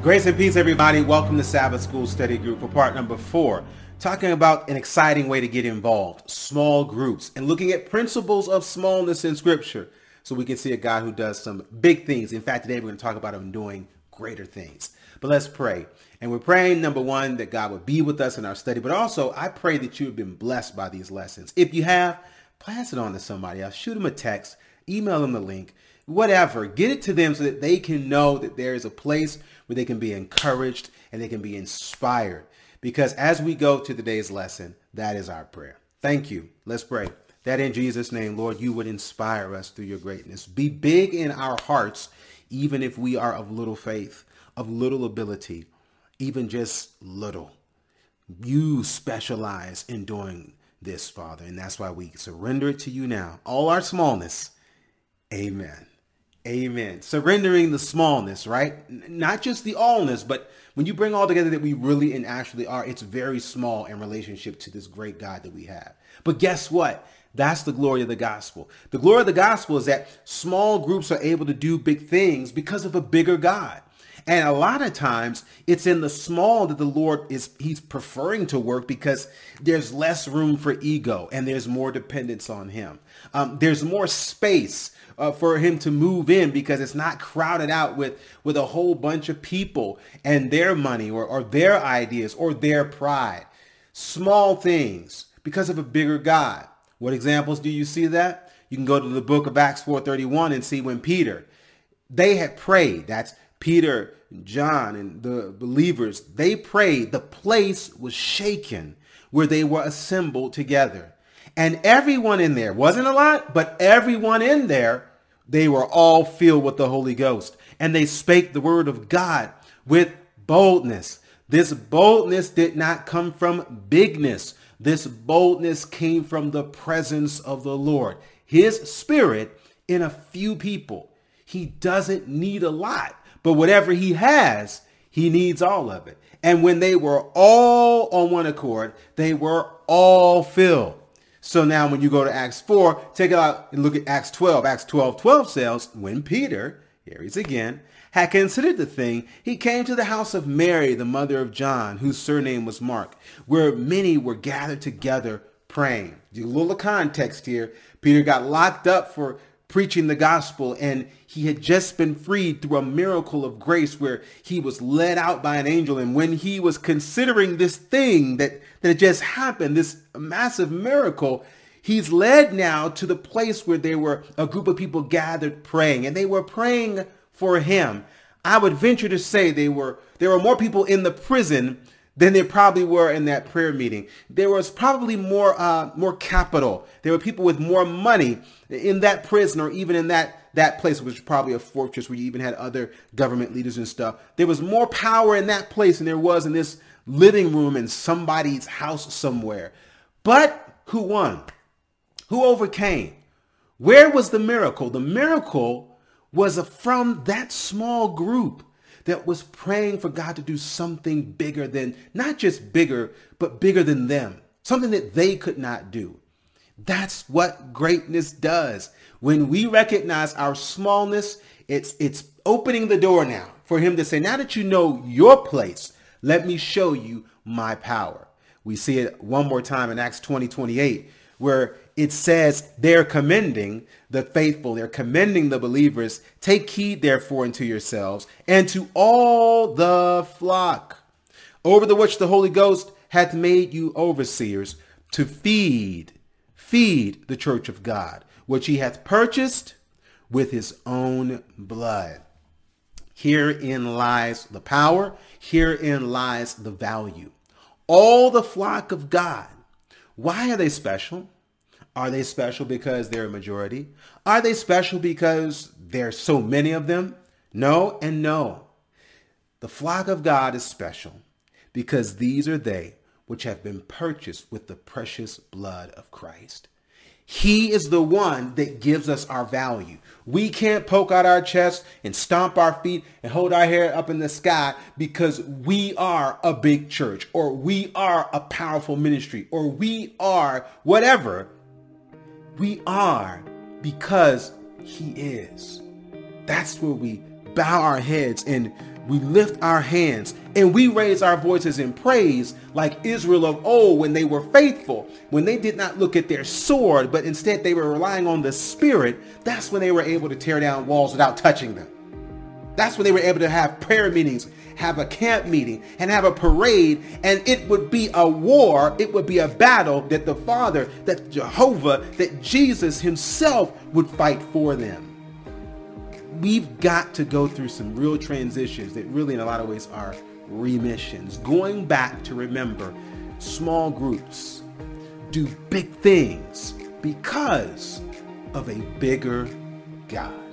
Grace and peace, everybody. Welcome to Sabbath School Study Group for part number four, talking about an exciting way to get involved, small groups, and looking at principles of smallness in Scripture so we can see a God who does some big things. In fact, today we're going to talk about him doing greater things. But let's pray. And we're praying, number one, that God would be with us in our study, but also I pray that you have been blessed by these lessons. If you have, pass it on to somebody else. Shoot them a text, email them the link, whatever. Get it to them so that they can know that there is a place where they can be encouraged and they can be inspired. Because as we go to today's lesson, that is our prayer. Thank you. Let's pray. That in Jesus' name, Lord, you would inspire us through your greatness. Be big in our hearts, even if we are of little faith, of little ability, even just little. You specialize in doing this, Father, and that's why we surrender it to you now. All our smallness. Amen. Amen. Surrendering the smallness, right? Not just the allness, but when you bring all together that we really and actually are, it's very small in relationship to this great God that we have. But guess what? That's the glory of the gospel. The glory of the gospel is that small groups are able to do big things because of a bigger God. And a lot of times it's in the small that the Lord is he's preferring to work because there's less room for ego and there's more dependence on him. Um, there's more space uh, for him to move in because it's not crowded out with with a whole bunch of people and their money or, or their ideas or their pride. Small things because of a bigger God. What examples do you see that? You can go to the book of Acts 4:31 and see when Peter they had prayed. That's Peter, John, and the believers, they prayed. The place was shaken where they were assembled together. And everyone in there, wasn't a lot, but everyone in there, they were all filled with the Holy Ghost. And they spake the word of God with boldness. This boldness did not come from bigness. This boldness came from the presence of the Lord, his spirit in a few people. He doesn't need a lot. But whatever he has, he needs all of it. And when they were all on one accord, they were all filled. So now when you go to Acts 4, take it out and look at Acts 12. Acts 12, 12 says, when Peter, here he's again, had considered the thing, he came to the house of Mary, the mother of John, whose surname was Mark, where many were gathered together praying. A little context here. Peter got locked up for preaching the gospel and he had just been freed through a miracle of grace where he was led out by an angel. And when he was considering this thing that that had just happened this massive miracle he's led now to the place where there were a group of people gathered praying and they were praying for him. I would venture to say they were there were more people in the prison than there probably were in that prayer meeting. There was probably more uh, more capital. There were people with more money in that prison or even in that that place, which was probably a fortress where you even had other government leaders and stuff. There was more power in that place than there was in this living room in somebody's house somewhere. But who won? Who overcame? Where was the miracle? The miracle was from that small group that was praying for God to do something bigger than, not just bigger, but bigger than them, something that they could not do. That's what greatness does. When we recognize our smallness, it's, it's opening the door now for him to say, now that you know your place, let me show you my power. We see it one more time in Acts 20, 28, where it says they're commending the faithful, they're commending the believers. Take heed, therefore, unto yourselves and to all the flock, over the which the Holy Ghost hath made you overseers to feed, feed the church of God, which he hath purchased with his own blood. Herein lies the power. Herein lies the value. All the flock of God. Why are they special? Are they special because they're a majority? Are they special because there's so many of them? No and no. The flock of God is special because these are they which have been purchased with the precious blood of Christ. He is the one that gives us our value. We can't poke out our chest and stomp our feet and hold our hair up in the sky because we are a big church or we are a powerful ministry or we are whatever we are because he is. That's where we bow our heads and we lift our hands and we raise our voices in praise like Israel of old when they were faithful, when they did not look at their sword, but instead they were relying on the Spirit, that's when they were able to tear down walls without touching them. That's when they were able to have prayer meetings, have a camp meeting, and have a parade, and it would be a war, it would be a battle that the Father, that Jehovah, that Jesus himself would fight for them we've got to go through some real transitions that really in a lot of ways are remissions. Going back to remember small groups do big things because of a bigger God.